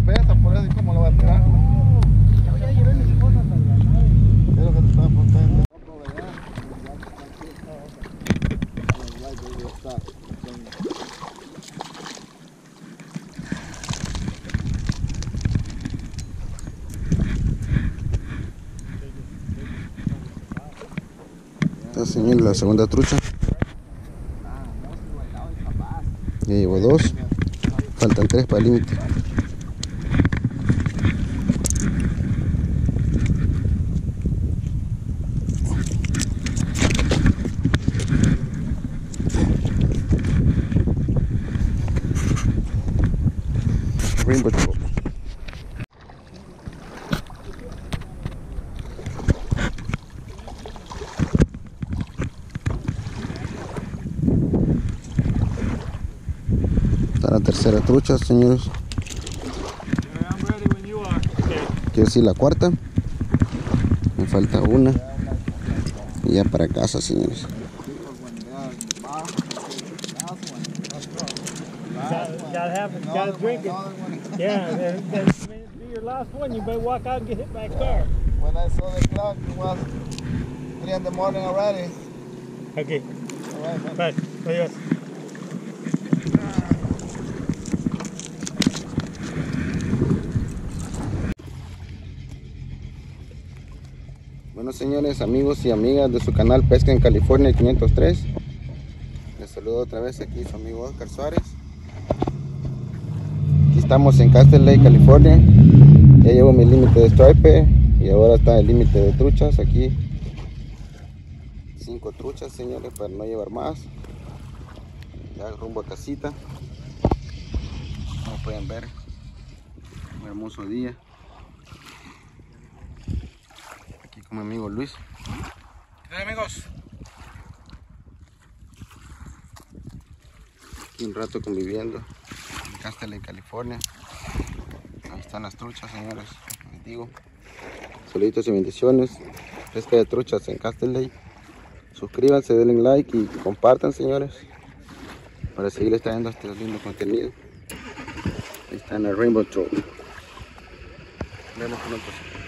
Pesa, por eso, ¿cómo lo a tirar? Mis cosas la señor la segunda trucha. Ya llevo dos. Faltan tres para el límite. Rainbow Trout. Está la tercera trucha, señores. Quiero decir la cuarta. Me falta una. Y ya para casa, señores. Gotta have it, gotta drink it. Yeah, that, that's be your last one. You better walk out and get hit by a car. When I saw the clock, it was 3 in the morning already. Okay, All right, man. bye. Adios. Bueno, señores, amigos y amigas de su canal Pesca en California 503. Les saludo otra vez aquí su amigo Oscar Suárez. Estamos en Castle Lake, California. Ya llevo mi límite de stripe y ahora está el límite de truchas aquí. Cinco truchas, señores, para no llevar más. Ya rumbo a casita. Como pueden ver, un hermoso día. Aquí con mi amigo Luis. ¿Qué tal, amigos? Un rato conviviendo en Castle Lake, California. Ahí están las truchas, señores. Les digo. Saluditos y bendiciones. Pesca de truchas en Castle Lake. Suscríbanse, denle like y compartan, señores. Para seguirles trayendo este lindo contenido. Ahí está en el Rainbow. Nos vemos pronto.